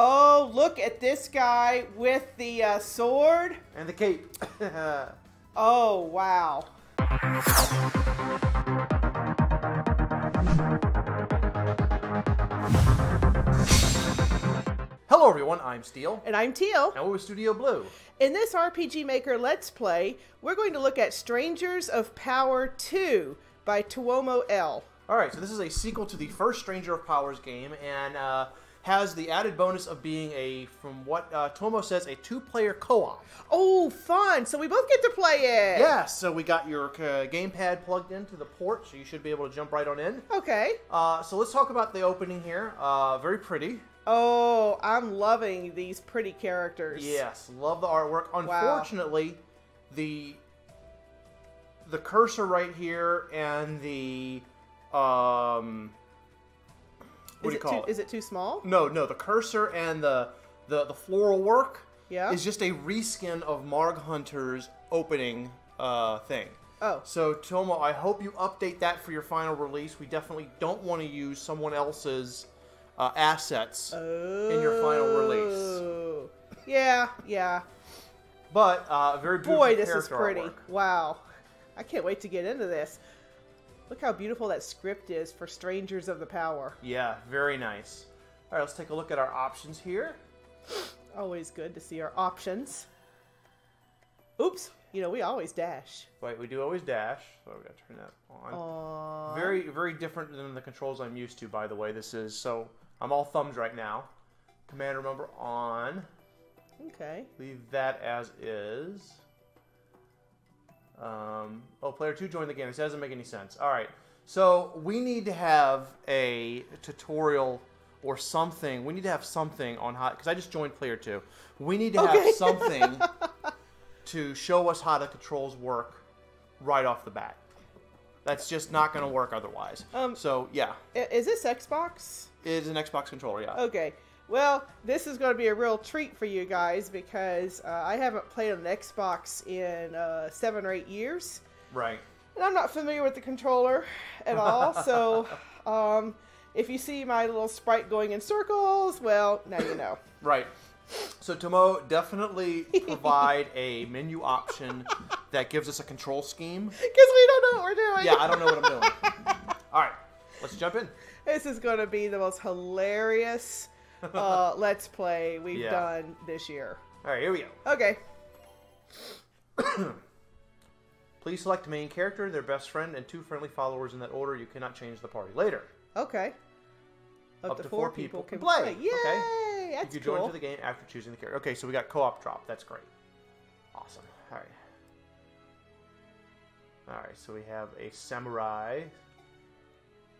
Oh, look at this guy with the uh, sword. And the cape. Oh, wow. Hello everyone, I'm Steel. And I'm Teal. And we're with Studio Blue. In this RPG Maker Let's Play, we're going to look at Strangers of Power 2 by Tuomo L. Alright, so this is a sequel to the first Stranger of Powers game, and uh, has the added bonus of being a, from what uh, Tomo says, a two-player co-op. Oh, fun! So we both get to play it. Yeah, so we got your uh, gamepad plugged into the port, so you should be able to jump right on in. Okay. Uh, so let's talk about the opening here. Uh, very pretty. Oh, I'm loving these pretty characters. Yes, love the artwork. Unfortunately, the the cursor right here and the um what is do you it call too, it? Is it too small? No, no, the cursor and the the, the floral work Yeah. is just a reskin of Moghunter's opening uh, thing. Oh. So Tomo, I hope you update that for your final release. We definitely don't want to use someone else's uh, assets in your final release. Oh. Yeah, yeah. But uh, very beautiful Boy, this is pretty. artwork. Wow. I can't wait to get into this. Look how beautiful that script is for Strangers of the Power. Yeah, very nice. All right, let's take a look at our options here. Always good to see our options. Oops. You know, we always dash. Wait, we do always dash, so we got to turn that on. Aww. Very, very different than the controls I'm used to, by the way. This is so I'm all thumbs right now. Command remember on. Okay. Leave that as is. Um, oh, player two joined the game. This doesn't make any sense. All right, so we need to have a tutorial or something. We need to have something on how because I just joined player two. We need to Okay. have something to show us how the controls work right off the bat. That's just not going to work otherwise. Um, so yeah, Is this Xbox? it is an Xbox controller. Yeah. Okay. Well, this is going to be a real treat for you guys because uh, I haven't played on an Xbox in uh, seven or eight years. Right. And I'm not familiar with the controller at all. so um, if you see my little sprite going in circles, well, now you know. Right. So Tomo definitely provide a menu option that gives us a control scheme. Because we don't know what we're doing. Yeah, I don't know what I'm doing. All right, let's jump in. This is going to be the most hilarious uh, Let's Play we've Yeah. done this year. All right, here we go. Okay. Please select main character, their best friend, and two friendly followers in that order. You cannot change the party later. Okay. Up, to, four, people, can play. play. Yay! Okay. That's you can join to the game after choosing the character. Okay, so we got co-op drop. That's great. Awesome. All right. All right, so we have a samurai,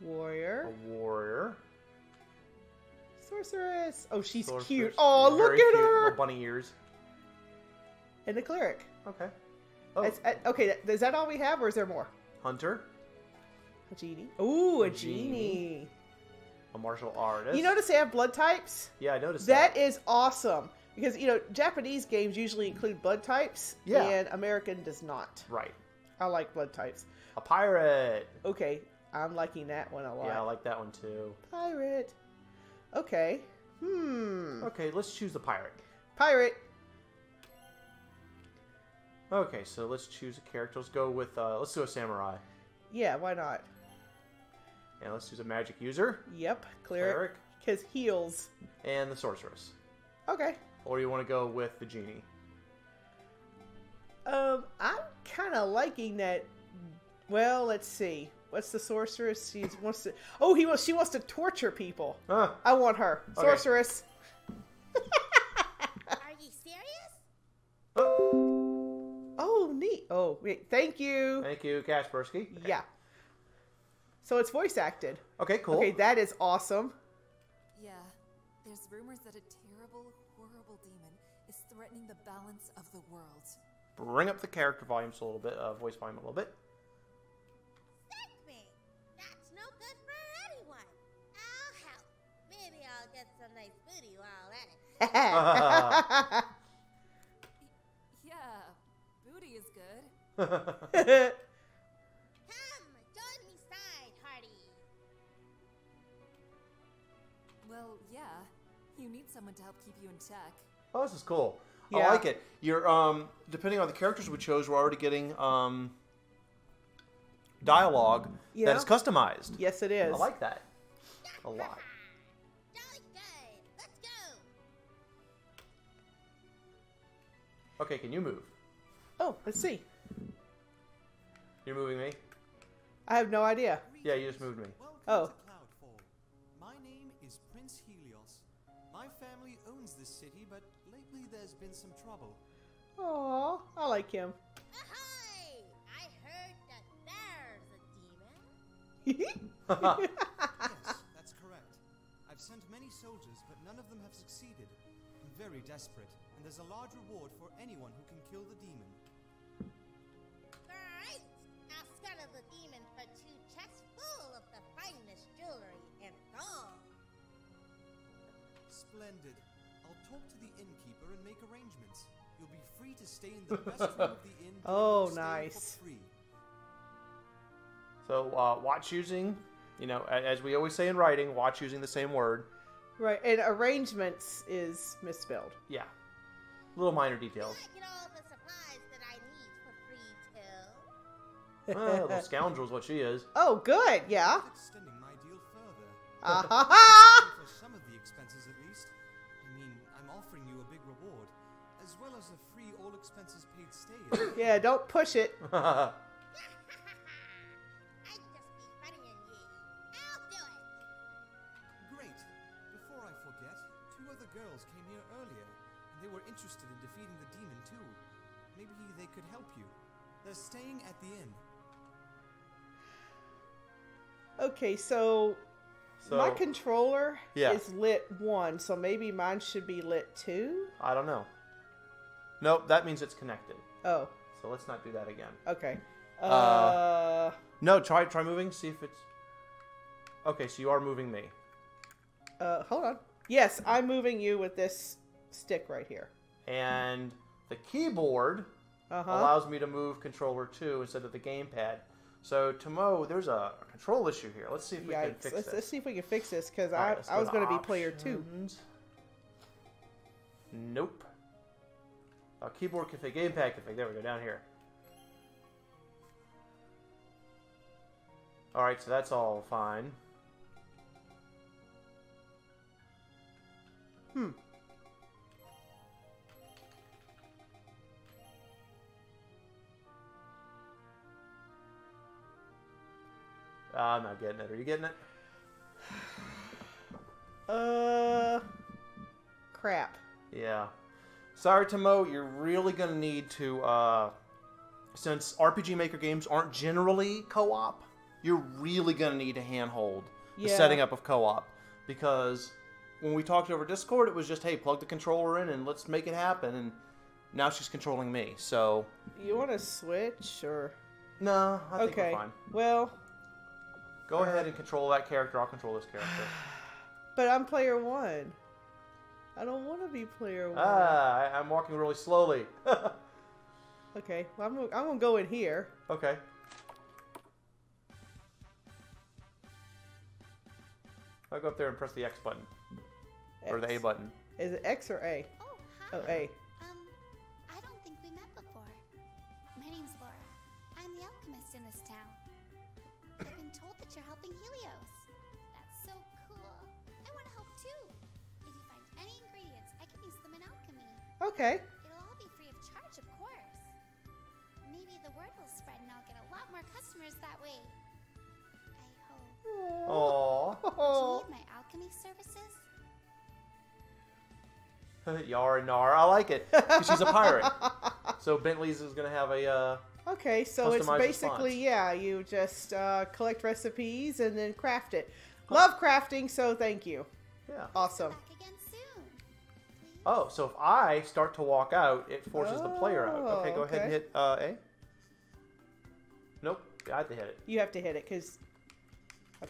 Warrior. a warrior. Sorceress. Oh, she's sorceress, cute. Oh, look at cute, her. Little bunny ears. And the cleric. Okay. Oh, It's- uh, okay, is that all we have, or is there more? hunter, A genie. Ooh, a A genie. genie. a martial artist. You notice they have blood types? Yeah, I noticed That that. is awesome. Because, you know, Japanese games usually include blood types, Yeah. and American does not. right. I like blood types. A pirate. Okay, I'm liking that one a lot. Yeah, I like that one too. Pirate. Okay. Hmm. Okay, let's choose the pirate. Pirate. Okay, so let's choose a character. Let's go with uh, let's do a samurai, Yeah, why not? and let's choose a magic user, Yep, cleric. Because heals. and the sorceress. Okay. Or you want to go with the genie? Um, I'm kind of liking that. Well, let's see. What's the sorceress? She wants to. Oh, he wants. She wants to torture people. Ah, I want her. Okay. Sorceress. Are you serious? oh, Oh, neat. Oh, wait. Thank you. thank you, Kaspersky. Yeah. So it's voice acted. Okay, cool. Okay, that is awesome. Yeah, there's rumors that a terrible, horrible demon is threatening the balance of the world. Bring up the character volume just a little bit, uh, voice volume a little bit. Yeah, booty is good. Come, join me side, Hardy. Well, yeah, you need someone to help keep you in check. Oh, this is cool. I like it. You're um depending on the characters we chose, we're already getting um dialogue Yeah. that is customized. Yes, it is. I like that a lot. Okay, can you move? Oh, let's see. You're moving me? I have no idea. Yeah, you just moved me. Welcome Oh. to Cloudfall. My name is Prince Helios. My family owns this city, but lately there's been some trouble. Oh, I like him. Ahoy! I heard that there's a demon. yes, that's correct. I've sent many soldiers, but none of them have succeeded. I'm very desperate, and there's a large reward for anyone who can kill the demon. Great! I'll scuttle the demon for two chests full of the finest jewelry and gold. Splendid. I'll talk to the innkeeper and make arrangements. You'll be free to stay in the best room of the inn. Oh, nice. For free. So uh, watch using, you know, as we always say in writing, watch using the same word. Right, and arrangements is misspelled. Yeah, little minor details. I get all the supplies that I need for free too. well, little scoundrel is what she is. Oh, good. Yeah. Extending my deal further. Ah ha ha! For some of the expenses, at least. I mean, I'm offering you a big reward, as well as a free all expenses paid stay. Yeah, don't push it. interested in defeating the demon too. Maybe they could help you. They're staying at the inn. Okay, so, so my controller Yeah. is lit one, so maybe mine should be lit two. I don't know. Nope, that means it's connected. Oh, So let's not do that again. okay. Uh, Uh, No, try try moving. See if it's. Okay, so you are moving me. uh, hold on. Yes, I'm moving you with this stick right here. And the keyboard Uh huh. allows me to move controller two instead of the gamepad. So Tomo, there's a control issue here. Let's see if we can fix Let's, this. let's see if we can fix this because I, right, I was going to be player two. Nope. Uh, keyboard config, gamepad config. There we go, down here. All right, so that's all fine. Hmm. I'm not getting it. Are you getting it? Uh, crap. Yeah. Sorry, Tomo, you're really going to need to, uh, since RPG Maker games aren't generally co op, you're really going to need to handhold the Yeah. setting up of co op. Because when we talked over Discord, it was just, hey, plug the controller in and let's make it happen. And now she's controlling me. So, You want to switch or? no, I think okay. we're fine. Well, Go ahead and control that character. I'll control this character. but I'm player one. I don't want to be player one. ah, I, I'm walking really slowly. Okay, well, I'm, gonna- I'm gonna go in here. okay. I'll go up there and press the X button. Or the A button. Is it X or A? Oh, hi. Oh, A. Okay. It'll all be free of charge, of course. Maybe the word will spread and I'll get a lot more customers that way. I hope. Aww. Do you need my alchemy services? Yar and Nar. I like it. she's a pirate. So Bentley's is going to have a. Uh, Okay, so it's basically response. yeah, you just uh, collect recipes and then craft it. Love crafting, so thank you. yeah. Awesome. Oh, so if I start to walk out, it forces the player out. Oh, Okay, go ahead and hit uh, A. Nope. I have to hit it. You have to hit it because.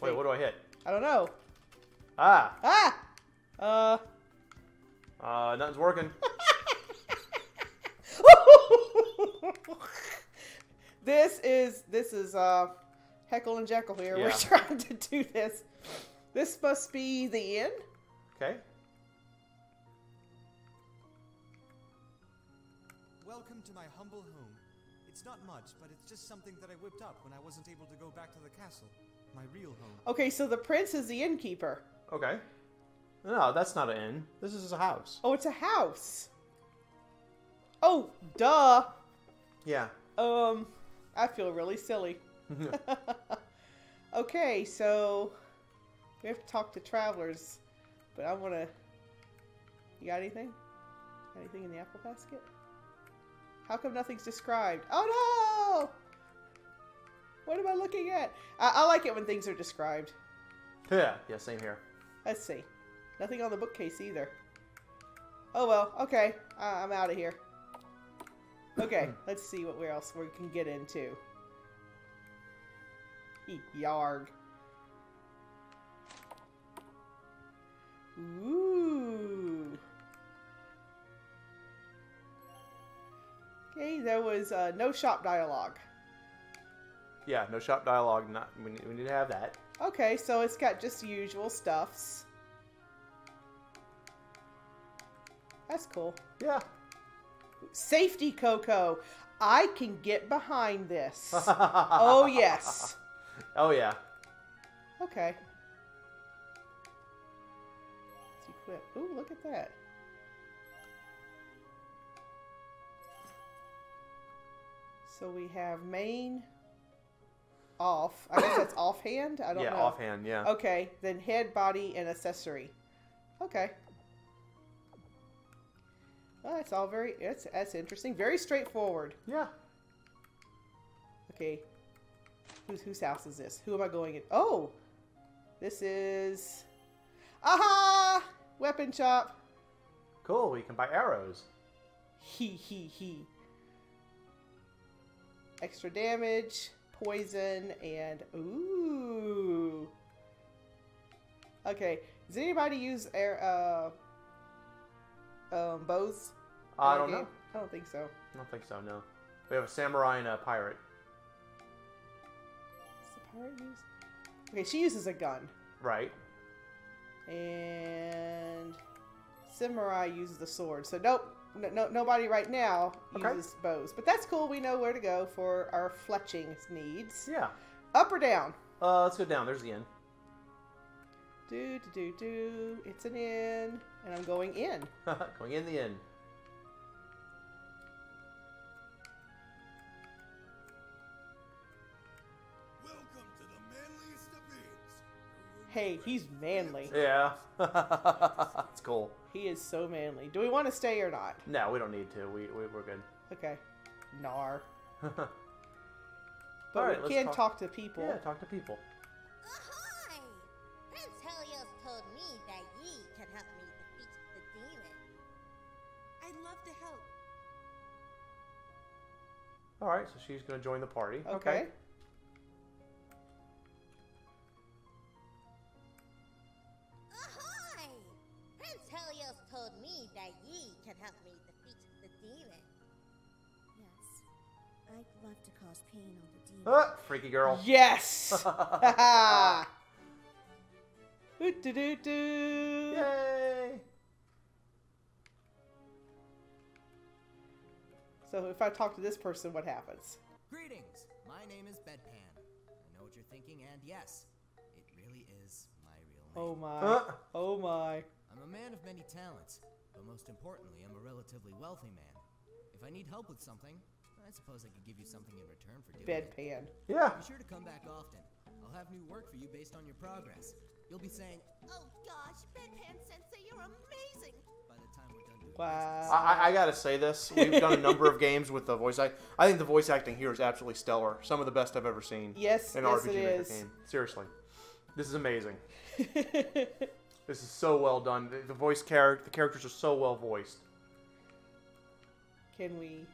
Wait, what do I hit? I don't know. Ah! Ah. Uh. Uh, nothing's working. this is this is uh Heckle and Jeckle here. We're trying to do this. This must be the end. Okay. To my humble home. It's not much, but it's just something that I whipped up when I wasn't able to go back to the castle. My real home. Okay, so the prince is the innkeeper. Okay. No, that's not an inn. This is a house. Oh, it's a house. Oh, duh. Yeah. Um, I feel really silly. okay, so we have to talk to travelers, but I want to. You got anything? Anything in the apple basket? How come nothing's described? Oh no! What am I looking at? I, I like it when things are described. Yeah. Yeah. Same here. Let's see. Nothing on the bookcase either. Oh well, okay. I- I'm out of here. Okay, hmm. let's see what where else we can get into. Yarg. Ooh. There was uh, no shop dialogue. Yeah. No shop dialogue. Not. We need, we need to have that. Okay, so it's got just usual stuffs. That's cool. Yeah. Safety Coco. I can get behind this. oh, yes. Oh yeah. Okay. Let's equip. Ooh, look at that. So we have main off. I guess that's offhand. I don't yeah. know. Offhand. Yeah. Okay, then head, body, and accessory. Okay. Well, that's all very. That's that's interesting. Very straightforward. Yeah. Okay. Whose whose house is this? Who am I going in? Oh, this is. Aha! Weapon shop. Cool. We can buy arrows. He he he. Extra damage, poison, and ooh. Okay. Does anybody use air uh um bows? I don't know. I don't think so. I don't think so. No. We have a samurai and a pirate. Does the pirate use? Okay, she uses a gun, Right. and samurai uses the sword. So nope, no, no nobody right now Okay. uses bows. But that's cool. We know where to go for our fletching needs. Yeah. Up or down? Uh, let's go down. There's the inn. Do do do do. It's an inn, and I'm going in. Going in the inn. Welcome to the manliest of inns. Hey, he's manly. Yeah. It's cool. He is so manly. Do we want to stay or not? No, we don't need to. We, we we're good. Okay. Nar. But right, we can talk- talk to people. Yeah, talk to people. Ahoy! Prince Helios told me that ye can help me defeat the demon. I'd love to help. All right, so she's gonna join the party. Okay. Ahoy! Ah, freaky girl. Yes. Ooh, do do do. Yay! So if I talk to this person, what happens? Greetings. My name is Bedpan. I know what you're thinking, and yes, it really is my real name. Oh my. Uh. Oh my. I'm a man of many talents, but most importantly, I'm a relatively wealthy man. If I need help with something, I suppose I could give you something in return for doing it. Bedpan. Yeah. Be sure to come back often. I'll have new work for you based on your progress. You'll be saying, Oh gosh, Bedpan Sensei, you're amazing! by the time we're done doing Wow. I, I- I gotta say this. We've done a number of games with the voice act. I think the voice acting here is absolutely stellar. Some of the best I've ever seen. Yes, in yes, RPG it Maker is. game. Seriously, this is amazing. This is so well done. The, the voice character, the characters are so well voiced. Can we?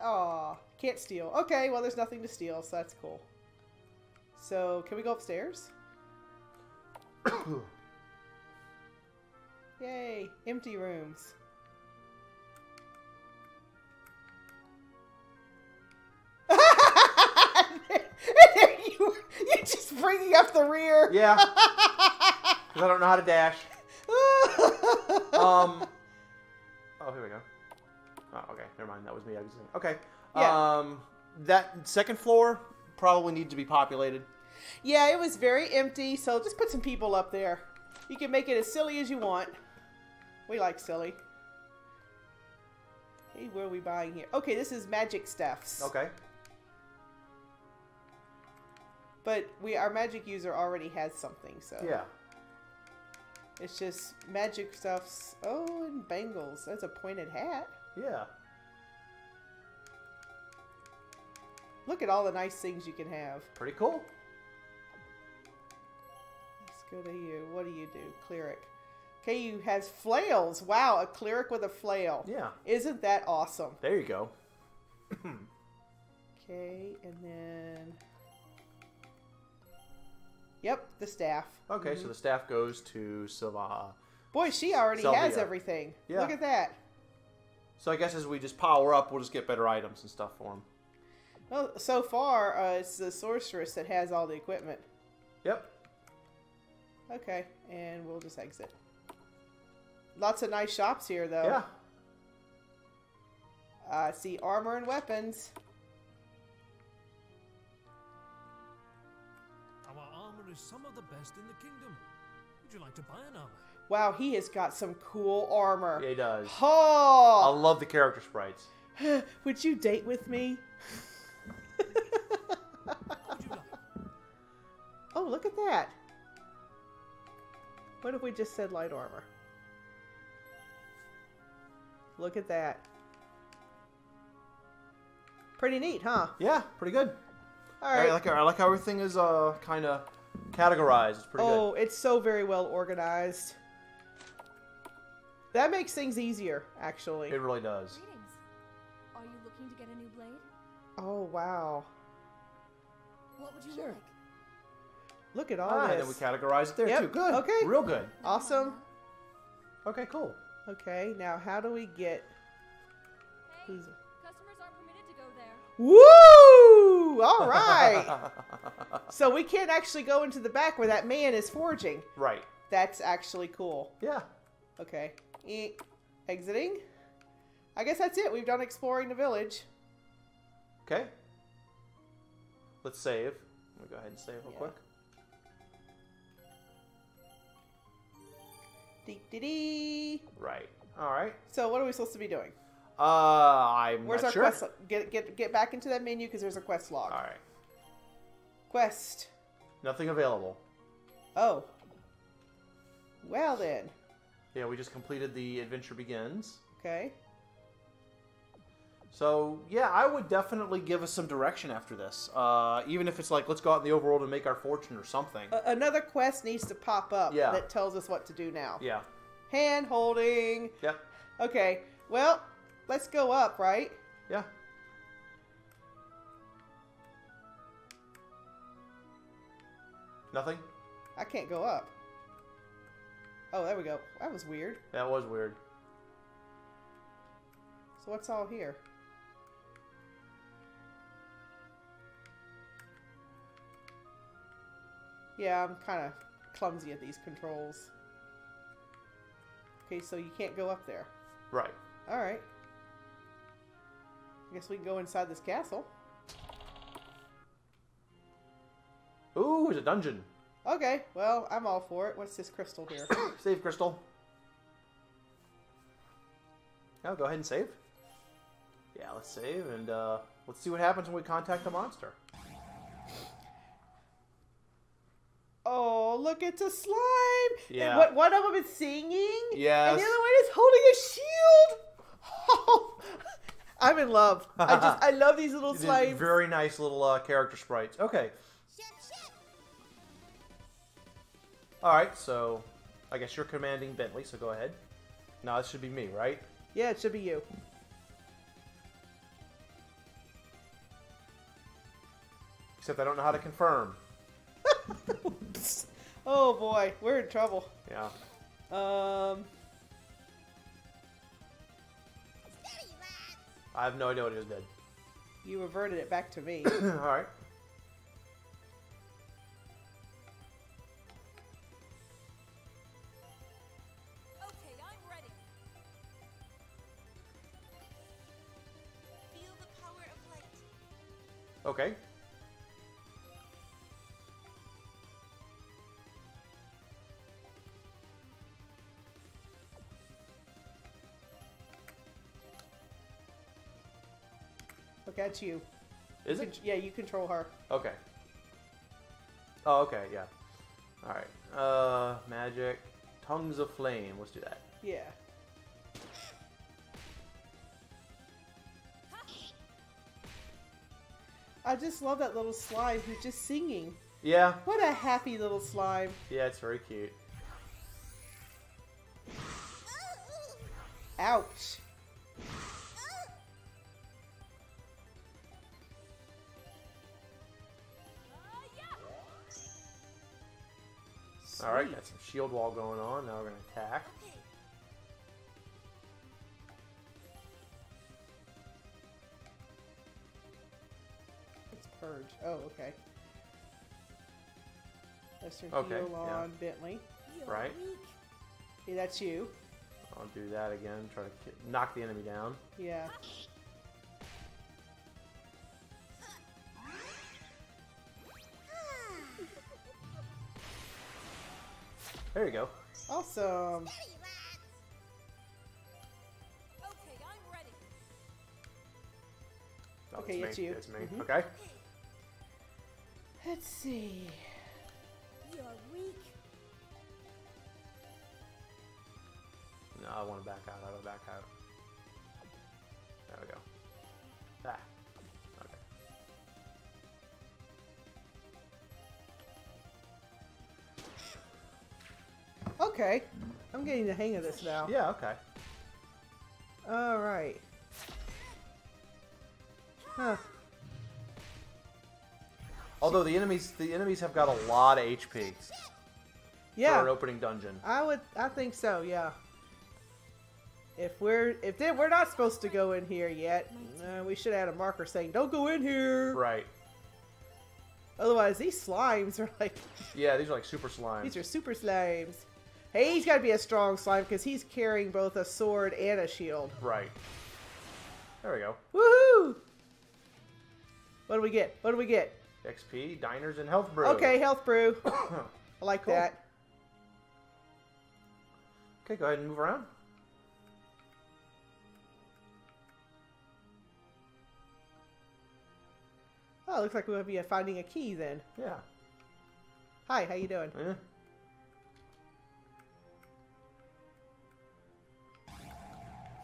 Aw, can't steal. Okay, well, there's nothing to steal, so that's cool. So, can we go upstairs? Yay, empty rooms. you, you're just bringing up the rear. Yeah, because I don't know how to dash. Um. Oh, here we go. Never mind. That was me exiting. Okay. Yeah. Um, that second floor probably need to be populated. Yeah, it was very empty, so just put some people up there. You can make it as silly as you want. We like silly. Hey, what are we buying here? Okay, this is magic stuffs. Okay. But we our magic user already has something, so Yeah. it's just magic stuffs. Oh, and bangles. That's a pointed hat. Yeah. Look at all the nice things you can have. Pretty cool. Let's go to you. What do you do? Cleric. Okay, you has flails. Wow, a cleric with a flail. Yeah. Isn't that awesome? There you go. Okay, and then. Yep, the staff. Okay, so mm-hmm. the staff goes to Silva. Boy, she already has everything. Yeah. Look at that. So I guess as we just power up, we'll just get better items and stuff for him. Well, so far, uh, it's the sorceress that has all the equipment. Yep. Okay, and we'll just exit. Lots of nice shops here, though. Yeah. I see armor and weapons. Our armor is some of the best in the kingdom. Would you like to buy an armor? Wow, he has got some cool armor. Yeah, he does. I Oh! love the character sprites. Would you date with me? Would you like? Oh, look at that. What if we just said light armor? Look at that. Pretty neat, huh? Yeah, pretty good. All right. I like I like how everything is uh kind of categorized. It's pretty good. oh, it's so very well organized. That makes things easier, actually. It really does. Greetings. Are you looking to get a new blade? Oh, wow. What would you Sure. like? Look at all Ah, and then we categorize it there Yep, too. Good. okay. Real good. Awesome. Okay, cool. Okay, now how do we get... Hey, Who's... customers aren't permitted to go there. Woo! All right. so we can't actually go into the back where that man is forging. right. That's actually cool. Yeah. Okay. Exiting. I guess that's it. We've done exploring the village. Okay. Let's save. Let me go ahead and save real Yeah. quick. Dee dee dee. Right. All right. So what are we supposed to be doing? Uh, I'm Where's our sure. quest? Get get get back into that menu because there's a quest log. All right. Quest. Nothing available. Oh. Well then. Yeah, we just completed the adventure begins. Okay. So yeah, I would definitely give us some direction after this. Uh, even if it's like let's go out in the overworld and make our fortune or something. A- another quest needs to pop up Yeah. that tells us what to do now. yeah. Hand holding. Yeah. Okay. Well, let's go up, right? Yeah. Nothing. I can't go up. Oh, there we go. That was weird. That was weird. So what's all here? Yeah, I'm kind of clumsy at these controls. Okay, so you can't go up there. Right. All right. I guess we can go inside this castle. Ooh, there's a dungeon. Okay, well, I'm all for it. What's this crystal here? Save crystal. Oh, go ahead and save. Yeah, let's save and uh, let's see what happens when we contact the monster. oh, look, it's a slime! And Yeah. what, one of them is singing? Yes. And the other one is holding a shield! Oh, I'm in love. I just, I love these little These slimes. Very nice little uh, character sprites. Okay. All right. So, I guess you're commanding Bentley. So go ahead. No, this should be me, right? Yeah, it should be you. Except I don't know how to confirm. oh boy, we're in trouble. Yeah. Um, I have no idea what it did. you reverted it back to me. All right. Okay. Look at you. Is You it? con- yeah, you control her. Okay. Oh, okay, yeah. Alright. Uh, magic. Tongues of Flame. Let's do that. Yeah. I just love that little slime who's just singing. Yeah. What a happy little slime. Yeah, it's very cute. Ouch. Alright, got some shield wall going on. Now we're going to attack. It's purge. Oh, okay. Western Okay, heal yeah. on Bentley. Right? Okay, that's you. I'll do that again. Try to knock the enemy down. Yeah. There you go. Awesome. Okay, I'm ready. Okay, it's it's you. It's me. Mhm. Okay. Let's see. You're weak. No, I want to back out. I want to back out. There we go. Ah. Okay. Okay. I'm getting the hang of this now. Yeah, okay. Alright. Huh. Although the enemies, the enemies have got a lot of HP Yeah. for an opening dungeon. I would I think so, yeah. If we're if they, we're not supposed to go in here yet, uh, we should add a marker saying don't go in here. Right. Otherwise, these slimes are like Yeah, these are like super slimes. these are super slimes. Hey, he's got to be a strong slime because he's carrying both a sword and a shield. Right. There we go. Woohoo! What do we get? What do we get? XP, diners, and health brew. Okay, health brew. I like Cool. that. Okay, go ahead and move around. Oh, looks like we'll be finding a key then. Yeah. Hi, how you doing? Eh.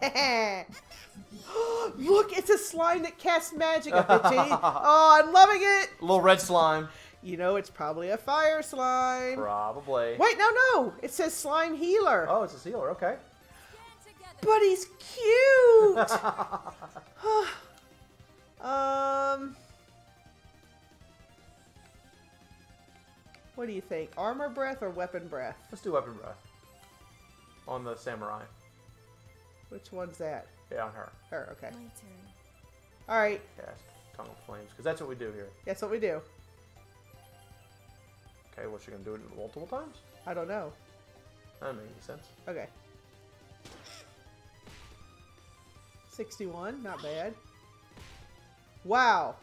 Look, it's a slime that casts magic it, G. Oh, I'm loving it. Little red slime. You know, it's probably a fire slime. Probably. Wait, no, no. It says slime healer. Oh, it's a sealer. Okay. But he's cute. um. What do you think? Armor breath or weapon breath? Let's do weapon breath. On the samurai. Which one's that? Yeah, on her. Her, okay. My turn. All right. Cast tongue of flames, because that's what we do here. That's what we do. Okay, what's she gonna do it multiple times? I don't know. That doesn't make any sense. Okay. 61, not bad. Wow.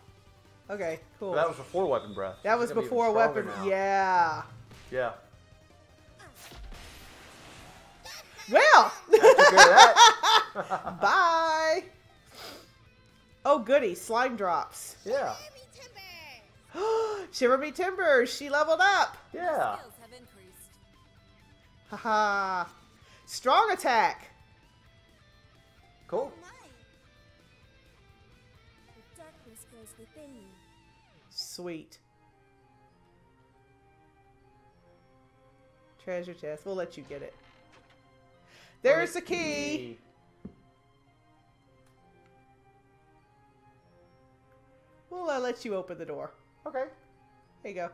Okay, cool. That was before weapon breath. That was gonna be before weapon. now. Yeah. Yeah. Well. Took care of that. Bye. Oh, goody. Slime drops. Yeah. Shiver me timbers. She leveled up. Yeah. Skills have increased. Haha. Strong attack. Cool. The darkness grows within you. Sweet. Treasure chest. We'll let you get it. There's the key. Let you open the door. Okay. There you go.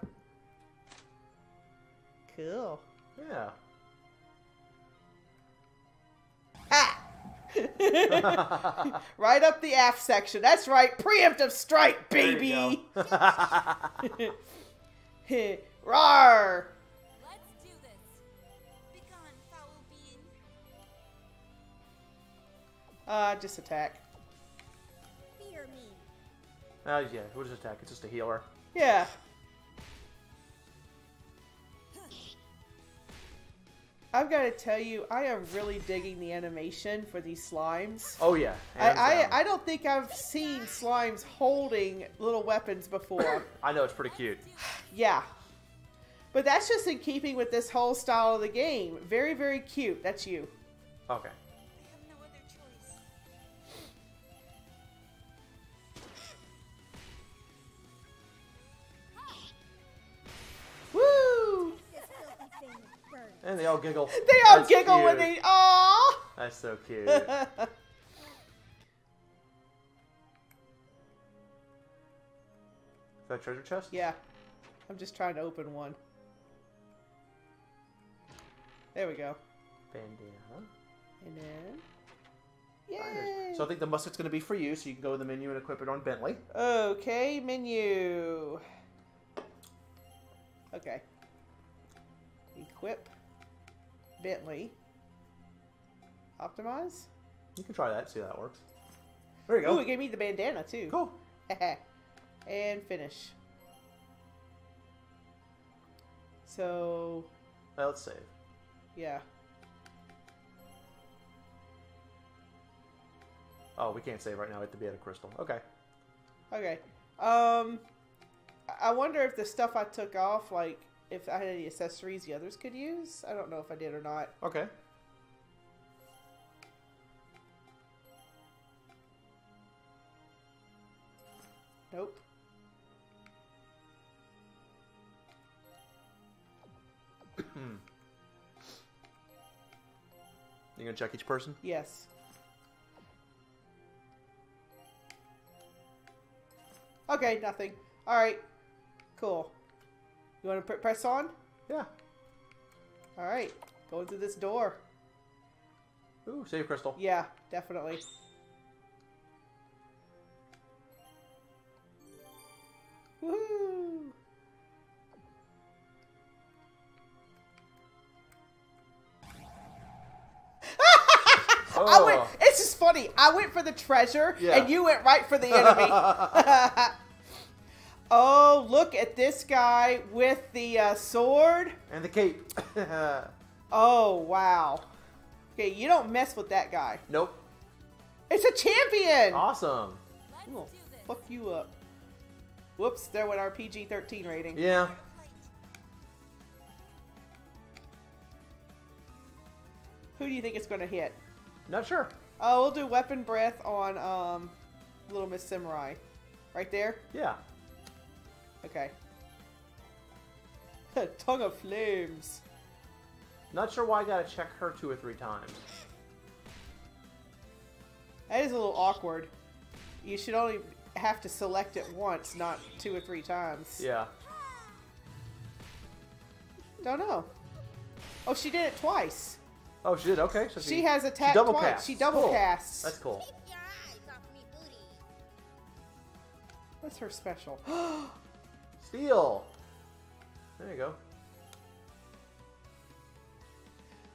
Cool. Yeah. right up the aft section. That's right. Preemptive strike, There you baby. go. Rawr. Let's do this. Begone, foul being. Uh, just attack. Uh, yeah, we'll just attack. It's just a healer. Yeah. I've got to tell you, I am really digging the animation for these slimes. Oh yeah. I, I. I don't think I've seen slimes holding little weapons before. I know it's pretty cute. yeah. But that's just in keeping with this whole style of the game. Very, very cute. That's you. Okay. And they all giggle. They all That's giggle when cute. they. Aww! That's so cute. Is that treasure chest? yeah. I'm just trying to open one. There we go. Bandana. And then. Yay! So I think the musket's going to be for you, so you can go in the menu and equip it on Bentley. Okay, menu. Okay. Equip. Bentley. Optimize. You can try that, see how that works. There you go. Oh, it gave me the bandana too. Cool. and finish. So, Now let's save. yeah. Oh, we can't save right now. We have to be at a crystal. Okay. Okay. Um, I wonder if the stuff I took off, like, if I had any accessories the others could use. I don't know if I did or not. Okay. Nope. Hmm. You gonna check each person? Yes. Okay, nothing. All right. Cool. You want to pr- press on? Yeah. All right. Going through this door. Ooh, save crystal. Yeah, definitely. Woohoo! I went. Oh. It's just funny. I went for the treasure, Yeah. and you went right for the enemy. oh, look at this guy with the uh, sword. And the cape. Oh wow. Okay, you don't mess with that guy. nope. It's a champion. Awesome. Ooh, fuck you up. Whoops, there went our PG-13 rating. Yeah. Who do you think it's going to hit? Not sure. Oh, we'll do weapon breath on um, Little Miss Samurai. Right there? Yeah. Okay. Tongue of flames. Not sure why I gotta check her two or three times. That is a little awkward. You should only have to select it once, not two or three times. Yeah. Don't know. Oh, she did it twice. Oh, she did. Okay. So she, She has attacked double twice. casts. She double Cool. casts. That's cool. Keep your eyes off me booty. What's her special? Steel. There you go.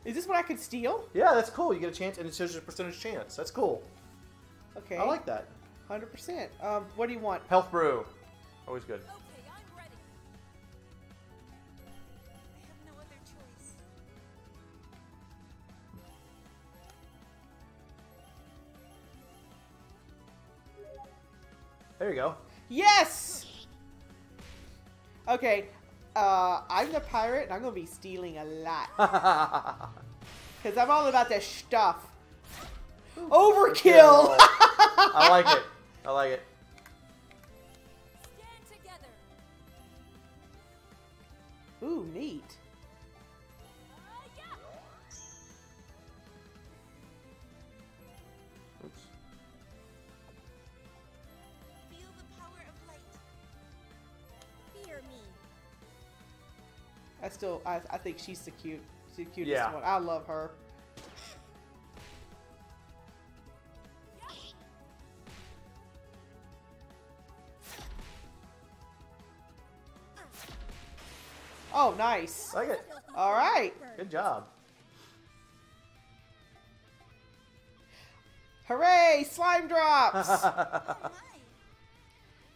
Is this what I could steal? Yeah, that's cool. You get a chance, and it shows your percentage chance. That's cool. Okay. I like that. 100%. Um, what do you want? Health brew. Always good. Okay, I'm ready. I have no other choice. There you go. Yes! Okay. Uh, I'm the pirate, and I'm going to be stealing a lot. Because I'm all about that stuff. Overkill! I like it. I like it. Ooh, neat. Still, I, I think she's the cute, she's the cutest Yeah. one. I love her. Oh, nice. Like it. All right. Good job. Hooray! Slime drops!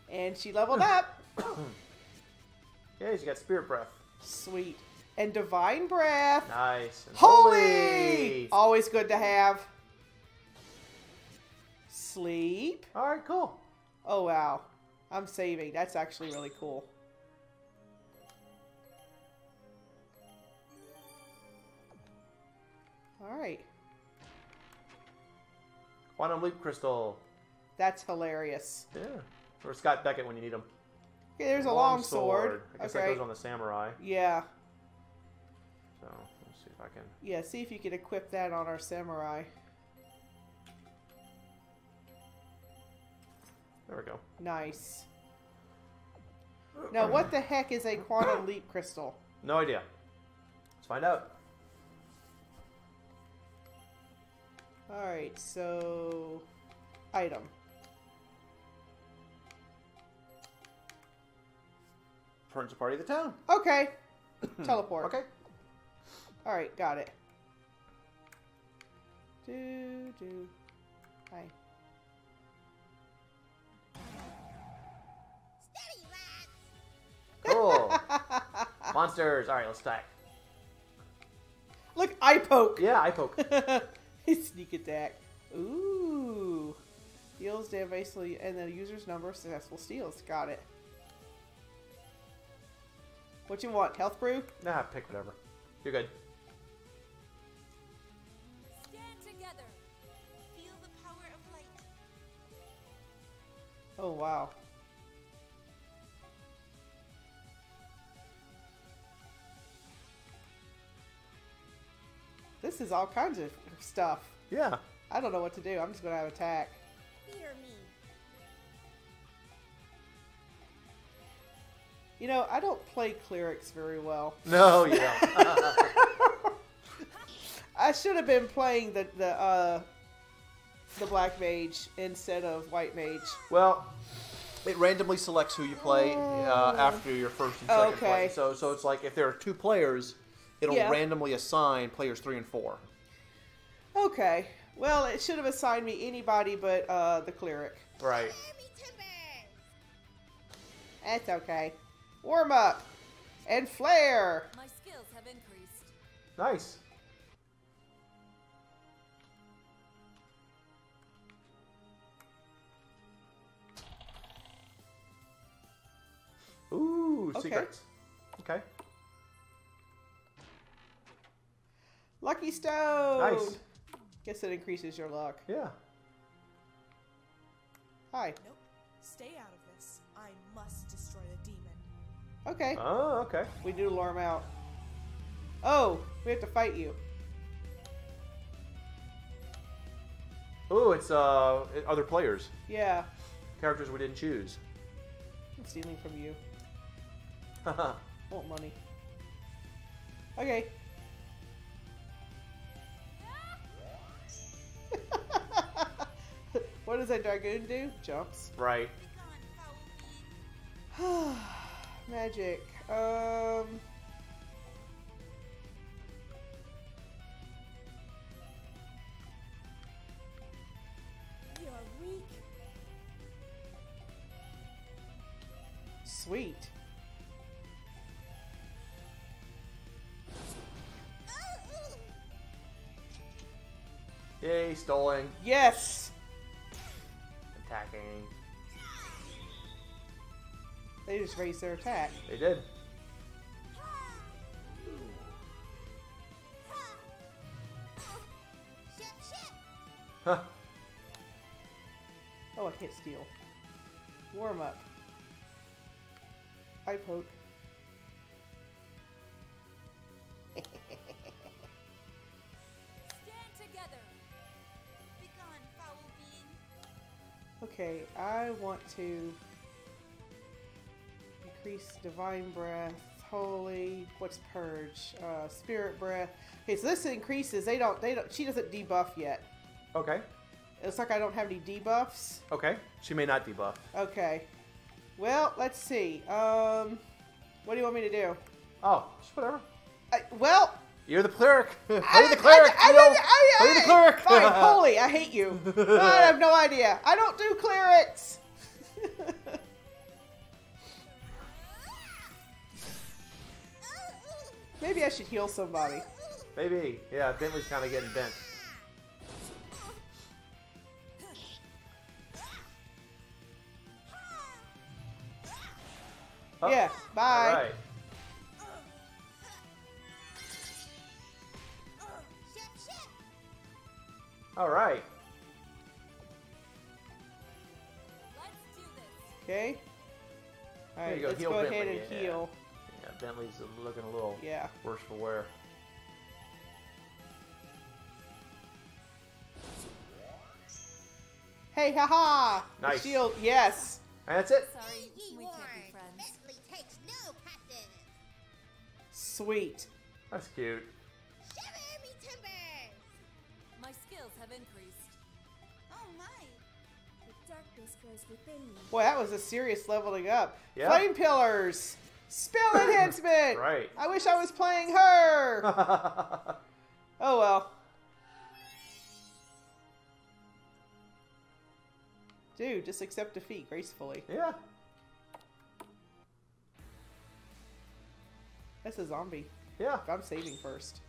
And she leveled up. Yeah, she's got spirit breath. Sweet. And divine breath. Nice. And Holy! Always good to have. Sleep. All right, cool. Oh, wow. I'm saving. That's actually really cool. All right. Quantum leap crystal. That's hilarious. Yeah. Or Scott Beckett when you need him. Okay, there's a long, sword. I guess okay. that goes on the samurai. Yeah. So let's see if I can. Yeah, see if you can equip that on our samurai. There we go. Nice. Now, what the heck is a quantum leap crystal? No idea. Let's find out. Alright, so. Item. Turns a party of the town. Okay. Teleport. Okay. Alright, got it. Do, do. Hi. Cool. Monsters. All right, let's stack. Look, I poke. Yeah, I poke. Sneak attack. Ooh. Deals damage and the user's number of successful steals. Got it. What you want? Health brew? Nah, pick whatever. You're good. Stand together. Feel the power of light. Oh wow. This is all kinds of stuff. Yeah. I don't know what to do. I'm just gonna have attack. Fear me. You know, I don't play clerics very well. No, you don't. I should have been playing the the uh, the black mage instead of white mage. well, it randomly selects who you play uh, after your first and second play. So, so it's like if there are two players, it'll Yeah. randomly assign players three and four. Okay. Well, it should have assigned me anybody but uh, the cleric. Right. Fire me timbers! That's okay. Warm up and flare. My skills have increased. Nice. Ooh, Okay. secrets. Okay. Lucky stone. Nice. Guess it increases your luck. Yeah. Hi. Nope. Stay out Okay. Oh, okay. We do lure him out. Oh, we have to fight you. Oh, it's uh other players, Yeah. characters we didn't choose. I'm stealing from you. Haha. Want money. Okay. what does that dragoon do? Jumps. right. Be gone, foul fiend. Magic. Um. You are weak. Sweet. Yay, stolen. Yes. Attacking. They just raised their attack. They did. Shit, shit! Huh. Oh, I can't steal. Warm up. I poke. Stand together. Be gone, foul being. Okay, I want to increase divine breath, holy. What's purge? Uh, spirit breath. Okay, so this increases. They don't. They don't. She doesn't debuff yet. Okay. It looks like I don't have any debuffs. Okay. She may not debuff. Okay. Well, let's see. Um, what do you want me to do? Oh, just whatever. I, well, You're the cleric. Play I- the cleric. I, I, Theo. I, I, Play the cleric. Fine, holy, I hate you. I have no idea. I don't do clerics. Maybe I should heal somebody. Maybe. Yeah, Bentley's kind of getting bent. Oh, Yeah, bye. All right. All right. Okay. All There right, you go, let's heal go ahead Bentley, and yeah. heal. Yeah, Bentley's looking a little Yeah. worse for wear. Hey, haha! The Nice. shield, yes. And that's it. Sorry, we can't be friends. Bentley takes no captive. Sweet. That's cute. Shiver me timbers. My skills have increased. Oh my! The darkness grows within me. Boy, that was a serious leveling up. Yeah. Flame pillars. Spell enhancement. Right. I wish I was playing her. oh well. Dude, just accept defeat gracefully. Yeah. That's a zombie. Yeah. I'm saving first.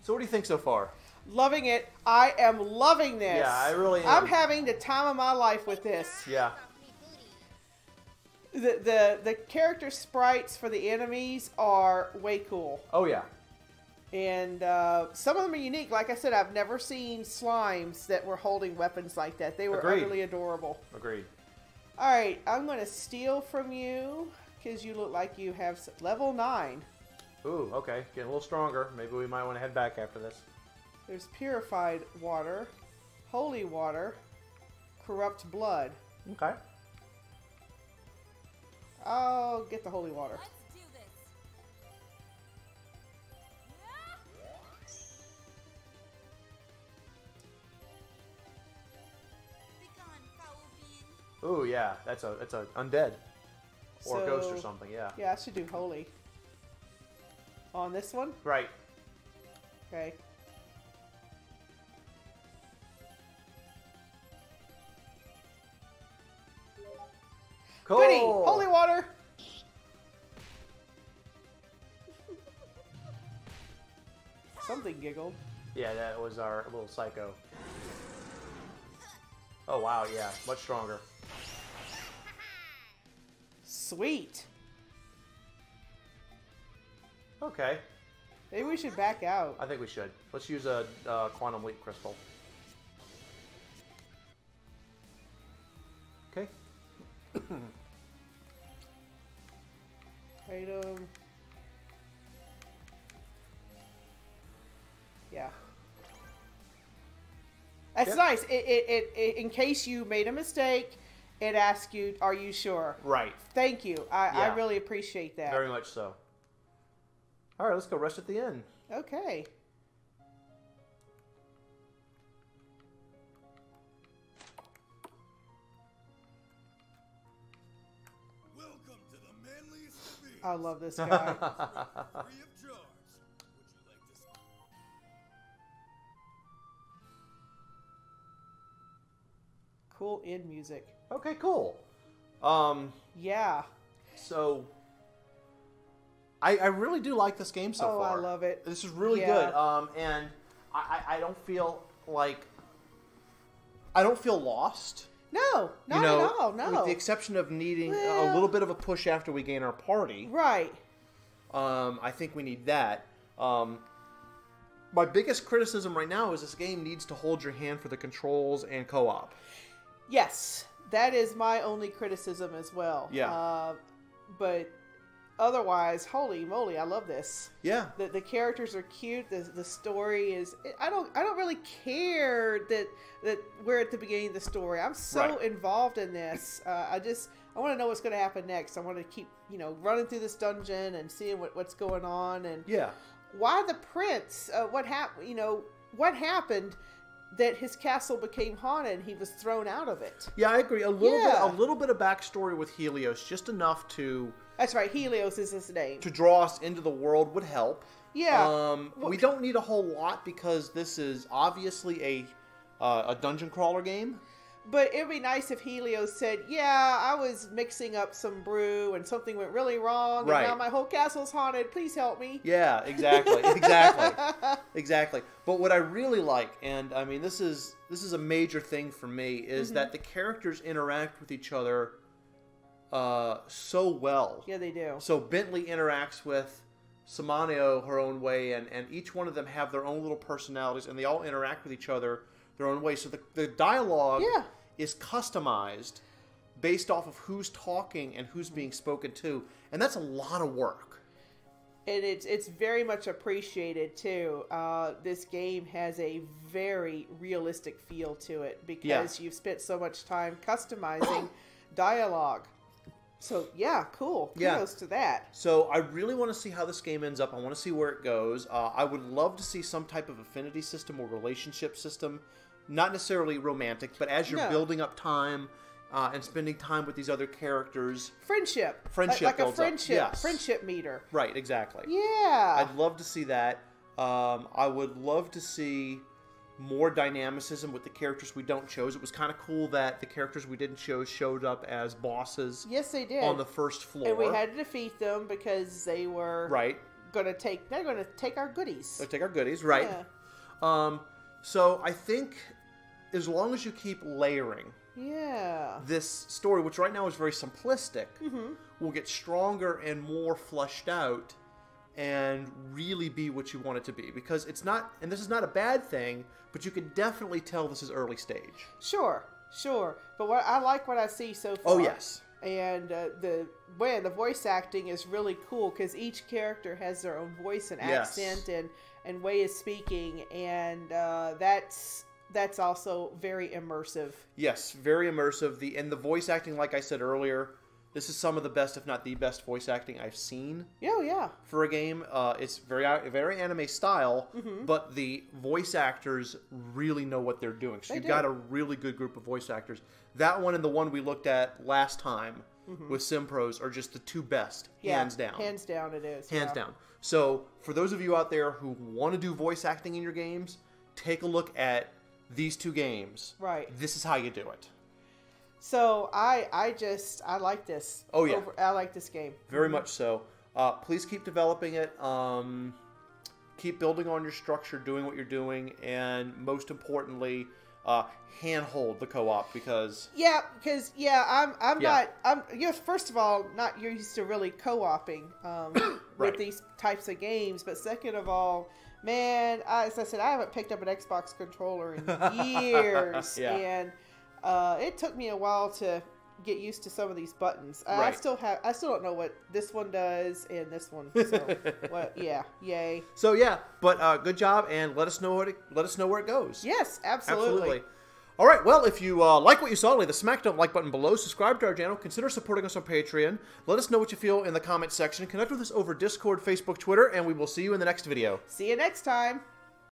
So what do you think so far? Loving it. I am loving this. Yeah, I really am. I'm having the time of my life with this. Yeah. The the the character sprites for the enemies are way cool. Oh yeah. And uh, some of them are unique. Like I said, I've never seen slimes that were holding weapons like that. They were Agreed. utterly adorable. Agreed. All right, I'm going to steal from you because you look like you have level 9. Ooh, okay. Getting a little stronger. Maybe we might want to head back after this. There's purified water, holy water, corrupt blood. Okay. I'll get the holy water. Let's do this. Begone, foul being. Ooh, yeah. That's a that's a undead or a ghost or something. Yeah. Yeah, I should do holy. On this one? Right. Okay. Cool. Goody! Holy water! Something giggled. Yeah, that was our little psycho. Oh wow, yeah, much stronger. Sweet. Okay, Maybe we should back out. I think we should. Let's use a uh, quantum leap crystal. Okay. Item. Yeah. That's Yep. nice. It, it, it, it, in case you made a mistake, it asks you, "Are you sure?" Right. Thank you. I, I really appreciate that. Very much so. All right, let's go rush at the inn. Okay. I love this guy. Free of charge. Would you like to cool end music. okay, cool. Um, Yeah. so I, I really do like this game so far. oh, far. I love it. This is really Yeah. good. Um, and I I don't feel like I don't feel lost. No, not you know, at all. No. With the exception of needing a little bit of a push after we gain our party. right. Um, I think we need that. Um, my biggest criticism right now is this game needs to hold your hand for the controls and co-op. Yes, that is my only criticism as well. Yeah. Uh, but otherwise, holy moly, I love this. Yeah. The, the characters are cute. The, the story is. I don't. I don't really care that that we're at the beginning of the story. I'm so Right. involved in this. Uh, I just. I want to know what's going to happen next. I want to keep, you know, running through this dungeon and seeing what, what's going on and Yeah. why the prince. Uh, what happened? You know, what happened that his castle became haunted and he was thrown out of it. Yeah, I agree. A little Yeah. bit, a little bit of backstory with Helios, just enough to That's right. Helios is his name. to draw us into the world would help. Yeah. Um, we don't need a whole lot because this is obviously a uh, a dungeon crawler game. But it'd be nice if Helios said, "Yeah, I was mixing up some brew and something went really wrong, Right. and now my whole castle's haunted. Please help me." Yeah, exactly, exactly, exactly. But what I really like, and I mean, this is this is a major thing for me, is Mhm. that the characters interact with each other uh, so well. Yeah, they do. So Bentley interacts with Samanio her own way, and, and each one of them have their own little personalities, and they all interact with each other their own way. So the, the dialogue Yeah. Is customized based off of who's talking and who's being spoken to, and that's a lot of work. and it's it's very much appreciated too. Uh, this game has a very realistic feel to it because you've spent so much time customizing dialogue. So yeah, cool. Yeah. Kudos to that. So I really want to see how this game ends up. I want to see where it goes. Uh, I would love to see some type of affinity system or relationship system, not necessarily romantic, but as you're No. building up time uh, and spending time with these other characters. Friendship. Friendship like, like a friendship yes. friendship meter. Right, exactly. Yeah. I'd love to see that. Um, I would love to see more dynamicism with the characters we don't choose. It was kind of cool that the characters we didn't choose showed up as bosses. Yes, they did. on the first floor. And we had to defeat them because they were right. gonna take they're gonna take our goodies. So take our goodies, right? Yeah. Um, so I think as long as you keep layering Yeah. this story, which right now is very simplistic, Mhm. will get stronger and more fleshed out and really be what you want it to be. Because it's not, and this is not a bad thing, but you can definitely tell this is early stage. Sure, sure. But what I like what I see so far. Oh, yes. And uh, the way the voice acting is really cool because each character has their own voice and Yes. accent and and way of speaking, and uh, that's that's also very immersive. Yes, very immersive. The and the voice acting, like I said earlier, this is some of the best, if not the best, voice acting I've seen. Yeah, yeah. for a game. Uh, it's very very anime style, Mhm. but the voice actors really know what they're doing. So They you've do. got a really good group of voice actors. That one and the one we looked at last time Mhm. with Simpros are just the two best, Yeah, hands down. Hands down, it is. Hands yeah. down. So for those of you out there who want to do voice acting in your games, take a look at these two games. Right. This is how you do it. So I I just I like this. Oh, yeah. I like this game. Very much so. Uh, please keep developing it. Um, keep building on your structure, doing what you're doing, and most importantly, uh, handhold the co-op because Yeah, because yeah, I'm I'm Yeah. not I'm you know, first of all not used to really co-oping um, Right. with these types of games, but second of all, man, I, as I said, I haven't picked up an Xbox controller in years, Yeah. and uh, it took me a while to get used to some of these buttons. I- I still have I still don't know what this one does and this one. So what? Yeah, yay. so yeah. But uh, good job, and let us know what it, let us know where it goes. Yes, absolutely. All right. Well, if you uh, like what you saw, leave the smack don't like button below. Subscribe to our channel. Consider supporting us on Patreon. Let us know what you feel in the comment section. Connect with us over Discord, Facebook, Twitter, and we will see you in the next video. See you next time.